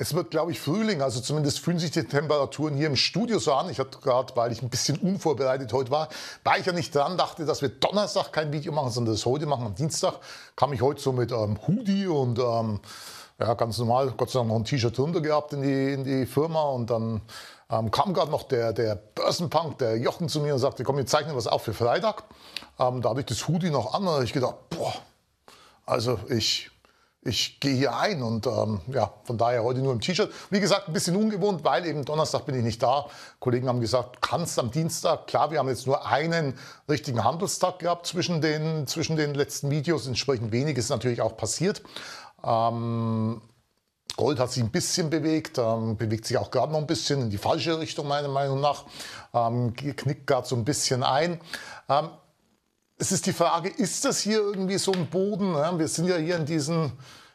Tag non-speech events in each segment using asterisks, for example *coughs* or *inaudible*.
Es wird, glaube ich, Frühling. Also zumindest fühlen sich die Temperaturen hier im Studio so an. Ich hatte gerade, weil ich ein bisschen unvorbereitet heute war, war ich ja nicht dran, dachte, dass wir Donnerstag kein Video machen, sondern das heute machen. Am Dienstag kam ich heute so mit ähm, Hoodie und ähm, ja, ganz normal, Gott sei Dank noch ein T-Shirt drunter gehabt in die, in die Firma und dann ähm, kam gerade noch der, der Börsenpunk, der Jochen zu mir und sagte, komm, wir zeichnen was auf für Freitag. Ähm, da hatte ich das Hoodie noch an und habe ich gedacht, boah, also ich ich gehe hier ein und ähm, ja, von daher heute nur im T-Shirt. Wie gesagt, ein bisschen ungewohnt, weil eben Donnerstag bin ich nicht da. Kollegen haben gesagt, kannst am Dienstag. Klar, wir haben jetzt nur einen richtigen Handelstag gehabt zwischen den, zwischen den letzten Videos. Entsprechend wenig ist natürlich auch passiert. Ähm, Gold hat sich ein bisschen bewegt, ähm, bewegt sich auch gerade noch ein bisschen in die falsche Richtung, meiner Meinung nach. Ähm, knickt gerade so ein bisschen ein. Es ist die Frage, ist das hier irgendwie so ein Boden? Wir sind ja hier in diesen,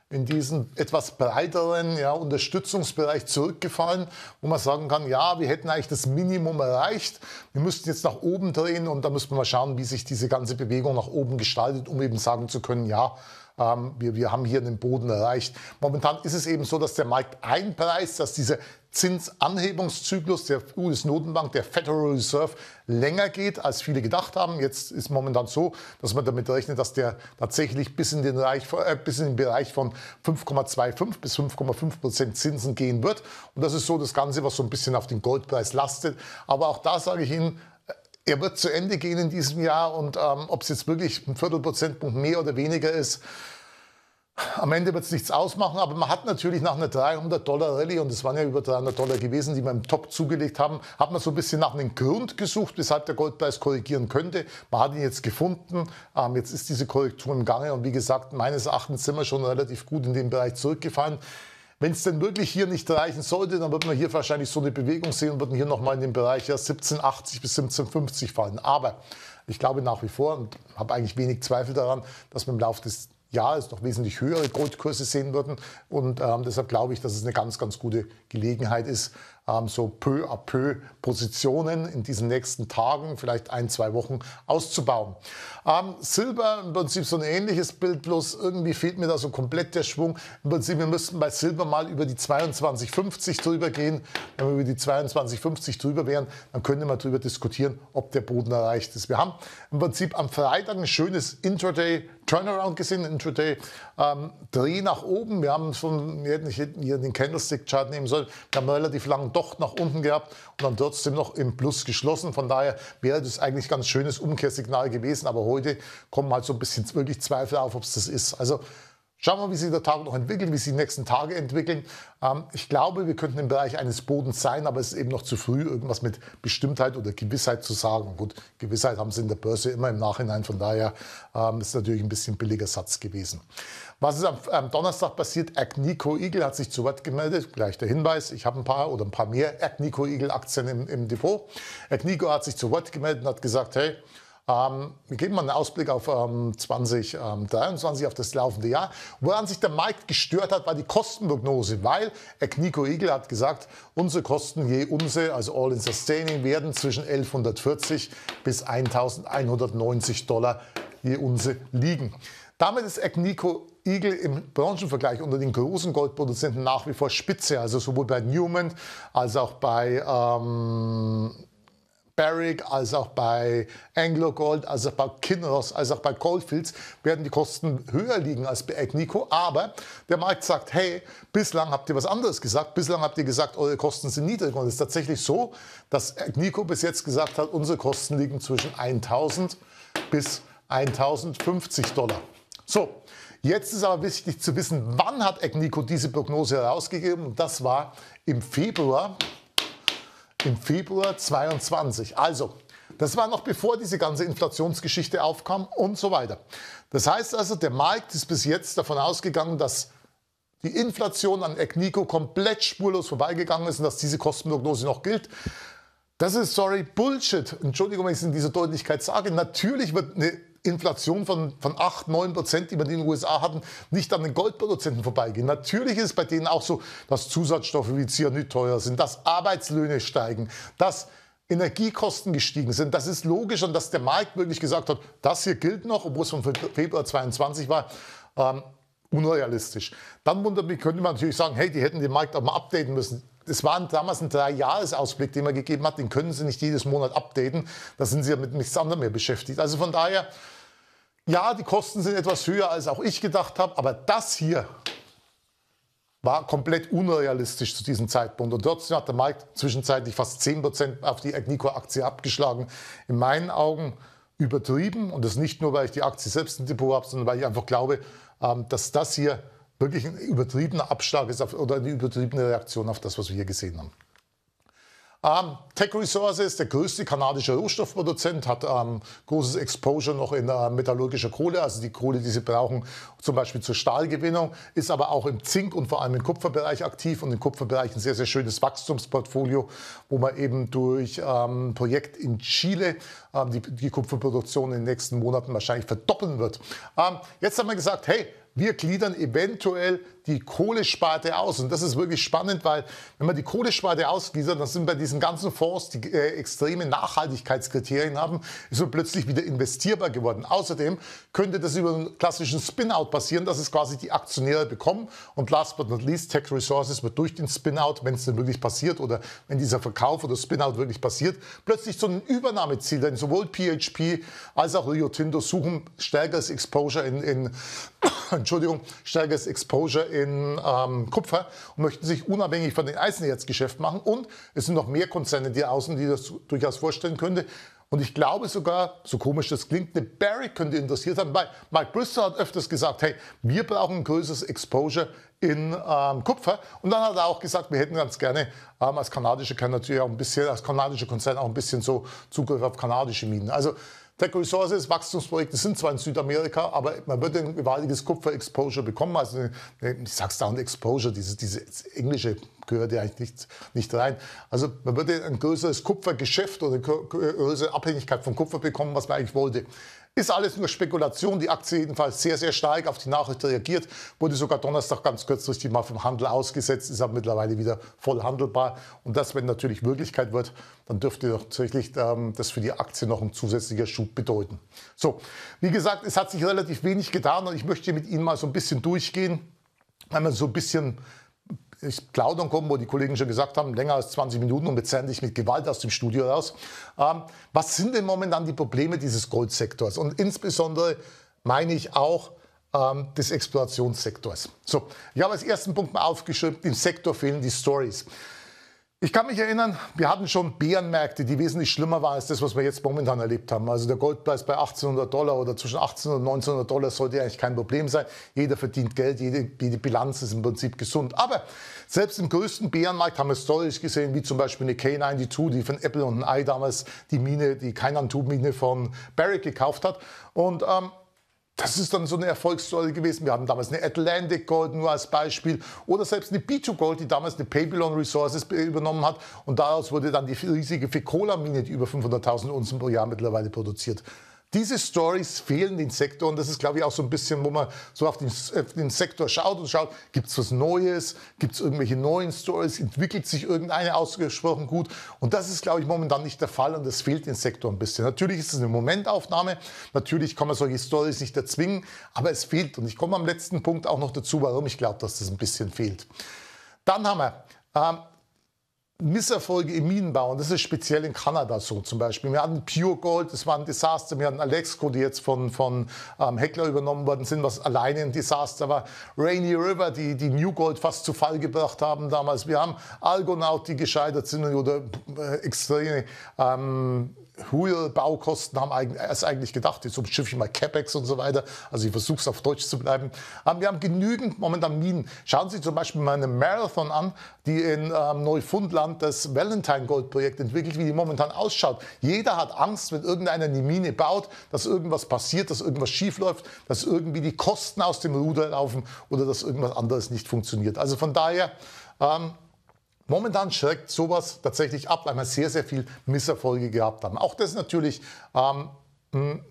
in diesen etwas breiteren ja, Unterstützungsbereich zurückgefallen, wo man sagen kann, ja, wir hätten eigentlich das Minimum erreicht. Wir müssten jetzt nach oben drehen und da müssen wir mal schauen, wie sich diese ganze Bewegung nach oben gestaltet, um eben sagen zu können, ja, ähm, wir, wir haben hier den Boden erreicht. Momentan ist es eben so, dass der Markt einpreist, dass dieser Zinsanhebungszyklus der US-Notenbank, der Federal Reserve, länger geht, als viele gedacht haben. Jetzt ist momentan so, dass man damit rechnet, dass der tatsächlich bis in den, Bereich, äh, bis in den Bereich von 5,25 bis 5,5 Prozent Zinsen gehen wird. Und das ist so das Ganze, was so ein bisschen auf den Goldpreis lastet. Aber auch da sage ich Ihnen, äh, er wird zu Ende gehen in diesem Jahr und ähm, ob es jetzt wirklich ein Viertelprozentpunkt mehr oder weniger ist, am Ende wird es nichts ausmachen, aber man hat natürlich nach einer 300 Dollar Rallye, und es waren ja über 300 Dollar gewesen, die wir im Top zugelegt haben, hat man so ein bisschen nach einem Grund gesucht, weshalb der Goldpreis korrigieren könnte. Man hat ihn jetzt gefunden. Ähm, jetzt ist diese Korrektur im Gange und wie gesagt, meines Erachtens sind wir schon relativ gut in den Bereich zurückgefallen. Wenn es denn wirklich hier nicht reichen sollte, dann wird man hier wahrscheinlich so eine Bewegung sehen und würden hier nochmal in den Bereich ja, 1780 bis 1750 fallen. Aber ich glaube nach wie vor und habe eigentlich wenig Zweifel daran, dass wir im Laufe des Jahres noch wesentlich höhere Goldkurse sehen würden. Und ähm, deshalb glaube ich, dass es eine ganz, ganz gute Gelegenheit ist, so peu à peu Positionen in diesen nächsten Tagen, vielleicht ein, zwei Wochen auszubauen. Ähm, Silber im Prinzip so ein ähnliches Bild, bloß irgendwie fehlt mir da so komplett der Schwung. Im Prinzip, wir müssten bei Silber mal über die 22,50 drüber gehen. Wenn wir über die 22,50 drüber wären, dann könnte man darüber diskutieren, ob der Boden erreicht ist. Wir haben im Prinzip am Freitag ein schönes Intraday Turnaround gesehen, Intraday ähm, Dreh nach oben. Wir haben schon, wir hätten hier den Candlestick-Chart nehmen sollen. Wir haben einen relativ langen Docht nach unten gehabt und dann trotzdem noch im Plus geschlossen. Von daher wäre das eigentlich ganz schönes Umkehrsignal gewesen. Aber heute kommen halt so ein bisschen wirklich Zweifel auf, ob es das ist. Also Schauen wir, wie sich der Tag noch entwickelt, wie sich die nächsten Tage entwickeln. Ähm, ich glaube, wir könnten im Bereich eines Bodens sein, aber es ist eben noch zu früh, irgendwas mit Bestimmtheit oder Gewissheit zu sagen. Gut, Gewissheit haben sie in der Börse immer im Nachhinein, von daher ähm, ist natürlich ein bisschen billiger Satz gewesen. Was ist am, am Donnerstag passiert? Agnico Eagle hat sich zu Wort gemeldet. Gleich der Hinweis, ich habe ein paar oder ein paar mehr Agnico Eagle Aktien im, im Depot. Agnico hat sich zu Wort gemeldet und hat gesagt, hey, ähm, wir geben mal einen Ausblick auf ähm, 2023, auf das laufende Jahr. Woran sich der Markt gestört hat, war die Kostenprognose, weil Nico Eagle hat gesagt, unsere Kosten je unse, also All-in Sustaining, werden zwischen 1140 bis 1190 Dollar je unse liegen. Damit ist Agnico Eagle im Branchenvergleich unter den großen Goldproduzenten nach wie vor Spitze, also sowohl bei Newman als auch bei ähm, Barrick, als auch bei Anglo Gold, als auch bei Kinross, als auch bei Goldfields werden die Kosten höher liegen als bei Agnico. Aber der Markt sagt, hey, bislang habt ihr was anderes gesagt. Bislang habt ihr gesagt, eure Kosten sind niedrig. Und es ist tatsächlich so, dass Agnico bis jetzt gesagt hat, unsere Kosten liegen zwischen 1000 bis 1050 Dollar. So, jetzt ist aber wichtig zu wissen, wann hat Agnico diese Prognose herausgegeben? Und das war im Februar im Februar 22. Also, das war noch bevor diese ganze Inflationsgeschichte aufkam und so weiter. Das heißt also, der Markt ist bis jetzt davon ausgegangen, dass die Inflation an Agnico komplett spurlos vorbeigegangen ist und dass diese Kostenprognose noch gilt. Das ist, sorry, Bullshit. Entschuldigung, wenn ich es in dieser Deutlichkeit sage. Natürlich wird eine Inflation von, von 8, 9 Prozent, die wir in den USA hatten, nicht an den Goldproduzenten vorbeigehen. Natürlich ist es bei denen auch so, dass Zusatzstoffe wie Cyanid teuer sind, dass Arbeitslöhne steigen, dass Energiekosten gestiegen sind. Das ist logisch und dass der Markt wirklich gesagt hat, das hier gilt noch, obwohl es von Februar 22 war. Ähm, unrealistisch. Dann wundert mich, könnte man natürlich sagen, hey, die hätten den Markt auch mal updaten müssen. Das war damals ein Drei-Jahres-Ausblick, den man gegeben hat. Den können sie nicht jedes Monat updaten. Da sind sie ja mit nichts anderem mehr beschäftigt. Also von daher, ja, die Kosten sind etwas höher, als auch ich gedacht habe. Aber das hier war komplett unrealistisch zu diesem Zeitpunkt. Und trotzdem hat der Markt zwischenzeitlich fast 10% auf die Agnico-Aktie abgeschlagen. In meinen Augen übertrieben. Und das nicht nur, weil ich die Aktie selbst im Depot habe, sondern weil ich einfach glaube, ähm, dass das hier wirklich ein übertriebener Abschlag ist oder eine übertriebene Reaktion auf das, was wir hier gesehen haben. Ähm, Tech Resources, der größte kanadische Rohstoffproduzent, hat ähm, großes Exposure noch in äh, metallurgischer Kohle, also die Kohle, die sie brauchen, zum Beispiel zur Stahlgewinnung, ist aber auch im Zink- und vor allem im Kupferbereich aktiv und im Kupferbereich ein sehr, sehr schönes Wachstumsportfolio, wo man eben durch ähm, Projekt in Chile ähm, die, die, Kupferproduktion in den nächsten Monaten wahrscheinlich verdoppeln wird. Ähm, jetzt haben wir gesagt, hey, wir gliedern eventuell die Kohlesparte aus. Und das ist wirklich spannend, weil wenn man die Kohlesparte ausgliedert, dann sind bei diesen ganzen Fonds, die äh, extreme Nachhaltigkeitskriterien haben, ist man plötzlich wieder investierbar geworden. Außerdem könnte das über einen klassischen Spin-out passieren, dass es quasi die Aktionäre bekommen. Und last but not least, Tech Resources wird durch den Spin-out, wenn es denn wirklich passiert oder wenn dieser Verkauf oder Spin-out wirklich passiert, plötzlich so ein Übernahmeziel. Denn sowohl PHP als auch Rio Tinto suchen stärkeres Exposure in, in *coughs* Entschuldigung, stärkeres Exposure in ähm, Kupfer und möchten sich unabhängig von den Eisenerzgeschäft machen. Und es sind noch mehr Konzerne die außen, die das durchaus vorstellen könnte. Und ich glaube sogar, so komisch das klingt, eine Barrick könnte interessiert sein, weil Mike Bristol hat öfters gesagt, hey, wir brauchen ein größeres Exposure in ähm, Kupfer. Und dann hat er auch gesagt, wir hätten ganz gerne ähm, als kanadische kann natürlich auch ein bisschen, als kanadische Konzern auch ein bisschen so Zugriff auf kanadische Minen. Also Tech Resources, Wachstumsprojekte sind zwar in Südamerika, aber man wird ein gewaltiges Kupfer-Exposure bekommen. Also ich sag's da, ein Exposure, diese, diese englische gehört ja eigentlich nicht, nicht rein. Also man würde ein größeres Kupfergeschäft oder eine größere Abhängigkeit von Kupfer bekommen, was man eigentlich wollte. Ist alles nur Spekulation. Die Aktie jedenfalls sehr, sehr stark auf die Nachricht reagiert. Wurde sogar Donnerstag ganz kurzfristig mal vom Handel ausgesetzt, ist aber mittlerweile wieder voll handelbar. Und das, wenn natürlich Wirklichkeit wird, dann dürfte tatsächlich ähm, das für die Aktie noch ein zusätzlicher Schub bedeuten. So, wie gesagt, es hat sich relativ wenig getan und ich möchte mit Ihnen mal so ein bisschen durchgehen, weil man so ein bisschen ins Plaudern kommen, wo die Kollegen schon gesagt haben, länger als 20 Minuten und bezahlen dich mit Gewalt aus dem Studio raus. Ähm, was sind denn momentan die Probleme dieses Goldsektors? Und insbesondere meine ich auch ähm, des Explorationssektors. So, ich habe als ersten Punkt mal aufgeschrieben, im Sektor fehlen die Stories. Ich kann mich erinnern, wir hatten schon Bärenmärkte, die wesentlich schlimmer waren als das, was wir jetzt momentan erlebt haben. Also der Goldpreis bei 1800 Dollar oder zwischen 1800 und 1900 Dollar sollte eigentlich kein Problem sein. Jeder verdient Geld, jede, jede Bilanz ist im Prinzip gesund. Aber selbst im größten Bärenmarkt haben wir Stories gesehen, wie zum Beispiel eine K92, die von Apple und ein Ei damals die Mine, die Kainan-Mine von Barrick gekauft hat. Und ähm, das ist dann so eine Erfolgsstory gewesen. Wir haben damals eine Atlantic Gold nur als Beispiel oder selbst eine B2 Gold, die damals eine Babylon Resources übernommen hat und daraus wurde dann die riesige Fecola-Mine, die über 500.000 Unzen pro Jahr mittlerweile produziert. Diese Stories fehlen den Sektor und das ist, glaube ich, auch so ein bisschen, wo man so auf den, auf den Sektor schaut und schaut, gibt es was Neues, gibt es irgendwelche neuen Stories, entwickelt sich irgendeine ausgesprochen gut und das ist, glaube ich, momentan nicht der Fall und das fehlt dem Sektor ein bisschen. Natürlich ist es eine Momentaufnahme, natürlich kann man solche Stories nicht erzwingen, aber es fehlt und ich komme am letzten Punkt auch noch dazu, warum ich glaube, dass das ein bisschen fehlt. Dann haben wir ähm, Misserfolge im Minenbau, und das ist speziell in Kanada so zum Beispiel. Wir hatten Pure Gold, das war ein Desaster. Wir hatten Alexco, die jetzt von, von ähm, Heckler übernommen worden sind, was alleine ein Desaster war. Rainy River, die, die New Gold fast zu Fall gebracht haben damals. Wir haben Argonaut, die gescheitert sind oder äh, extreme ähm, hohe Baukosten haben es eigentlich gedacht. Jetzt umschiffe ich mal CapEx und so weiter. Also ich versuche es auf Deutsch zu bleiben. Aber wir haben genügend momentan Minen. Schauen Sie zum Beispiel mal eine Marathon an, die in ähm, Neufundland das Valentine Gold Projekt entwickelt, wie die momentan ausschaut. Jeder hat Angst, wenn irgendeiner eine Mine baut, dass irgendwas passiert, dass irgendwas schief läuft, dass irgendwie die Kosten aus dem Ruder laufen oder dass irgendwas anderes nicht funktioniert. Also von daher, ähm, Momentan schreckt sowas tatsächlich ab, weil wir sehr, sehr viel Misserfolge gehabt haben. Auch das ist natürlich ähm,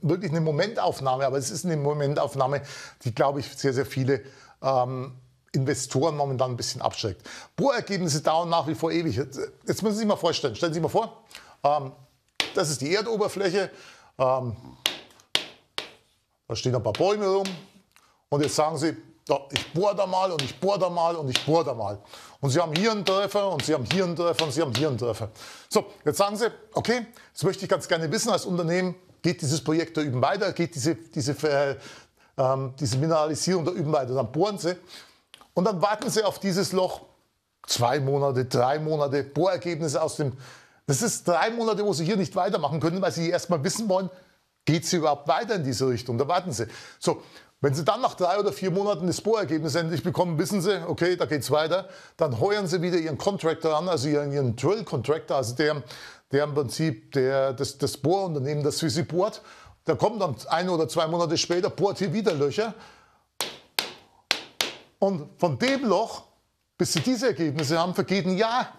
wirklich eine Momentaufnahme, aber es ist eine Momentaufnahme, die, glaube ich, sehr, sehr viele ähm, Investoren momentan ein bisschen abschreckt. Bohrergebnisse dauern nach wie vor ewig. Jetzt müssen Sie sich mal vorstellen, stellen Sie sich mal vor, ähm, das ist die Erdoberfläche, ähm, da stehen ein paar Bäume rum und jetzt sagen Sie, ich bohre da mal und ich bohre da mal und ich bohre da mal. Und Sie haben hier einen Treffer und Sie haben hier einen Treffer und Sie haben hier einen Treffer. So, jetzt sagen Sie, okay, jetzt möchte ich ganz gerne wissen als Unternehmen, geht dieses Projekt da üben weiter, geht diese, diese, äh, ähm, diese Mineralisierung da üben weiter, dann bohren Sie und dann warten Sie auf dieses Loch zwei Monate, drei Monate, Bohrergebnisse aus dem. Das ist drei Monate, wo Sie hier nicht weitermachen können, weil Sie erstmal wissen wollen, geht es überhaupt weiter in diese Richtung? Da warten Sie. So, wenn Sie dann nach drei oder vier Monaten das Bohrergebnis endlich bekommen, wissen Sie, okay, da geht es weiter, dann heuern Sie wieder Ihren Contractor an, also Ihren, Ihren Drill-Contractor, also der, der im Prinzip der, das, das Bohrunternehmen, das für Sie bohrt. Der kommt dann ein oder zwei Monate später, bohrt hier wieder Löcher. Und von dem Loch, bis Sie diese Ergebnisse haben, vergeht ein Jahr.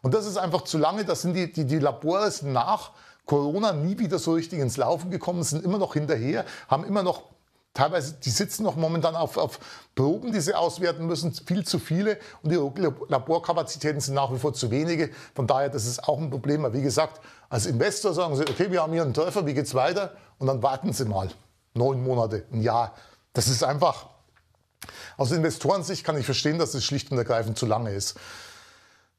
Und das ist einfach zu lange. Das sind die, die, die Labore nach Corona nie wieder so richtig ins Laufen gekommen, sind immer noch hinterher, haben immer noch Teilweise, die sitzen noch momentan auf, auf, Proben, die sie auswerten müssen, viel zu viele und die Laborkapazitäten sind nach wie vor zu wenige. Von daher, das ist auch ein Problem. Aber wie gesagt, als Investor sagen sie, okay, wir haben hier einen Treffer, wie geht's weiter? Und dann warten sie mal. Neun Monate, ein Jahr. Das ist einfach, aus Investorensicht kann ich verstehen, dass es schlicht und ergreifend zu lange ist.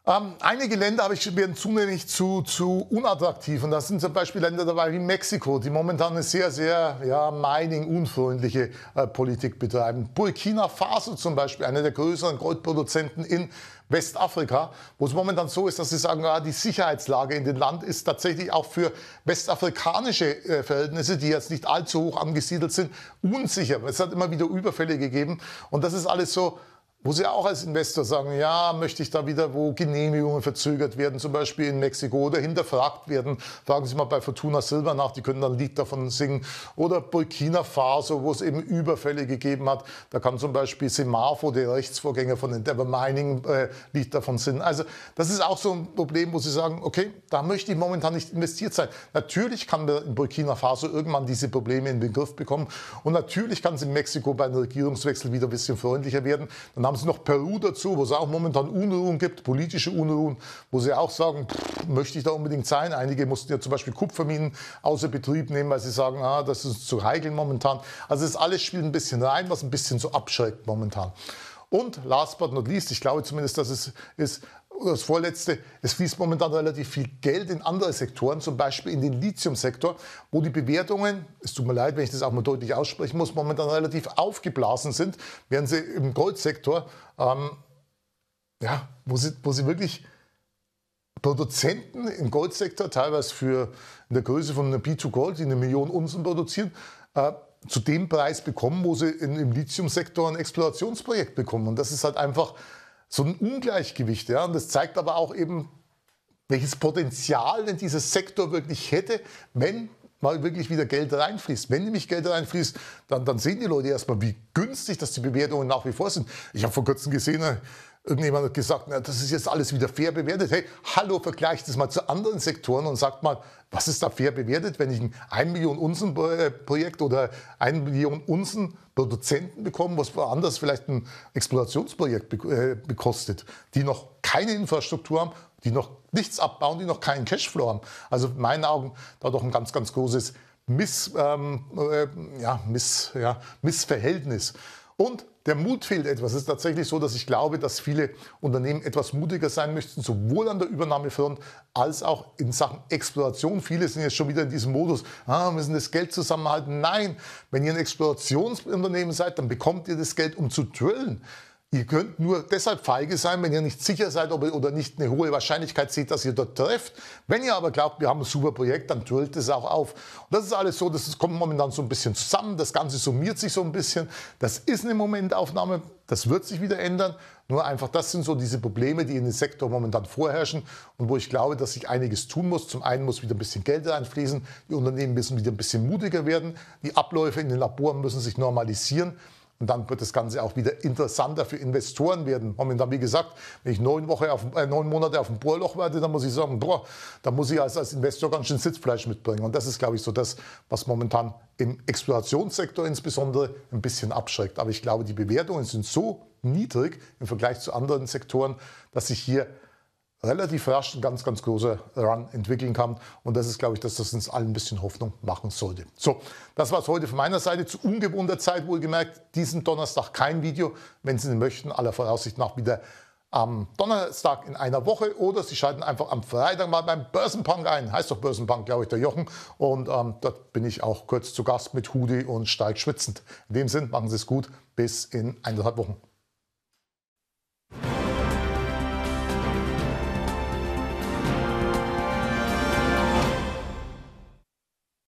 Ähm, einige Länder habe ich, werden zunehmend zu, zu unattraktiv. Und das sind zum Beispiel Länder dabei wie Mexiko, die momentan eine sehr, sehr ja, mining-unfreundliche äh, Politik betreiben. Burkina Faso zum Beispiel, einer der größeren Goldproduzenten in Westafrika, wo es momentan so ist, dass sie sagen, ja, die Sicherheitslage in dem Land ist tatsächlich auch für westafrikanische äh, Verhältnisse, die jetzt nicht allzu hoch angesiedelt sind, unsicher. Es hat immer wieder Überfälle gegeben. Und das ist alles so wo Sie auch als Investor sagen, ja, möchte ich da wieder, wo Genehmigungen verzögert werden, zum Beispiel in Mexiko oder hinterfragt werden. Fragen Sie mal bei Fortuna Silver nach, die können dann ein Lied davon singen. Oder Burkina Faso, wo es eben Überfälle gegeben hat. Da kann zum Beispiel Semafo, der Rechtsvorgänger von Endeavor Mining, äh, Lied davon singen. Also das ist auch so ein Problem, wo Sie sagen, okay, da möchte ich momentan nicht investiert sein. Natürlich kann man in Burkina Faso irgendwann diese Probleme in den Griff bekommen. Und natürlich kann es in Mexiko bei einem Regierungswechsel wieder ein bisschen freundlicher werden. Dann haben sie noch Peru dazu, wo es auch momentan Unruhen gibt, politische Unruhen, wo sie auch sagen, pff, möchte ich da unbedingt sein. Einige mussten ja zum Beispiel Kupferminen außer Betrieb nehmen, weil sie sagen, ah, das ist zu heikel momentan. Also das alles spielt ein bisschen rein, was ein bisschen so abschreckt momentan. Und last but not least, ich glaube zumindest, dass es ist, das Vorletzte, es fließt momentan relativ viel Geld in andere Sektoren, zum Beispiel in den Lithiumsektor, wo die Bewertungen, es tut mir leid, wenn ich das auch mal deutlich aussprechen muss, momentan relativ aufgeblasen sind, während sie im Goldsektor, ähm, ja, wo sie, wo sie wirklich Produzenten im Goldsektor, teilweise für in der Größe von einer B2 Gold, die eine Million Unzen produzieren, äh, zu dem Preis bekommen, wo sie in, im Lithiumsektor ein Explorationsprojekt bekommen. Und das ist halt einfach so ein Ungleichgewicht. Ja? Und das zeigt aber auch eben, welches Potenzial denn dieser Sektor wirklich hätte, wenn mal wirklich wieder Geld reinfließt. Wenn nämlich Geld reinfließt, dann, dann sehen die Leute erstmal, wie günstig dass die Bewertungen nach wie vor sind. Ich habe vor kurzem gesehen, Irgendjemand hat gesagt, na, das ist jetzt alles wieder fair bewertet. Hey, hallo, vergleicht das mal zu anderen Sektoren und sagt mal, was ist da fair bewertet, wenn ich ein 1 Million Unsen Projekt oder 1 Million Unsen Produzenten bekomme, was woanders vielleicht ein Explorationsprojekt äh, bekostet, die noch keine Infrastruktur haben, die noch nichts abbauen, die noch keinen Cashflow haben. Also in meinen Augen da doch ein ganz, ganz großes Miss, ähm, äh, ja, Miss, ja, Missverhältnis. Und der Mut fehlt etwas. Es ist tatsächlich so, dass ich glaube, dass viele Unternehmen etwas mutiger sein möchten, sowohl an der Übernahmefront als auch in Sachen Exploration. Viele sind jetzt schon wieder in diesem Modus, ah, müssen das Geld zusammenhalten. Nein, wenn ihr ein Explorationsunternehmen seid, dann bekommt ihr das Geld, um zu drillen. Ihr könnt nur deshalb feige sein, wenn ihr nicht sicher seid ob ihr, oder nicht eine hohe Wahrscheinlichkeit seht, dass ihr dort trefft. Wenn ihr aber glaubt, wir haben ein super Projekt, dann drillt es auch auf. Und das ist alles so, das kommt momentan so ein bisschen zusammen. Das Ganze summiert sich so ein bisschen. Das ist eine Momentaufnahme. Das wird sich wieder ändern. Nur einfach, das sind so diese Probleme, die in den Sektor momentan vorherrschen und wo ich glaube, dass sich einiges tun muss. Zum einen muss wieder ein bisschen Geld reinfließen. Die Unternehmen müssen wieder ein bisschen mutiger werden. Die Abläufe in den Laboren müssen sich normalisieren. Und dann wird das Ganze auch wieder interessanter für Investoren werden. Momentan, wie gesagt, wenn ich neun, Woche auf, äh, neun Monate auf ein Bohrloch warte, dann muss ich sagen, boah, da muss ich als, als Investor ganz schön Sitzfleisch mitbringen. Und das ist, glaube ich, so das, was momentan im Explorationssektor insbesondere ein bisschen abschreckt. Aber ich glaube, die Bewertungen sind so niedrig im Vergleich zu anderen Sektoren, dass sich hier relativ rasch ein ganz, ganz großer Run entwickeln kann. Und das ist, glaube ich, dass das uns allen ein bisschen Hoffnung machen sollte. So, das war es heute von meiner Seite. Zu ungewohnter Zeit wohlgemerkt, diesen Donnerstag kein Video. Wenn Sie möchten, aller Voraussicht nach wieder am Donnerstag in einer Woche oder Sie schalten einfach am Freitag mal beim Börsenpunk ein. Heißt doch Börsenpunk, glaube ich, der Jochen. Und ähm, dort bin ich auch kurz zu Gast mit Hoodie und steig schwitzend. In dem Sinn, machen Sie es gut. Bis in eineinhalb Wochen.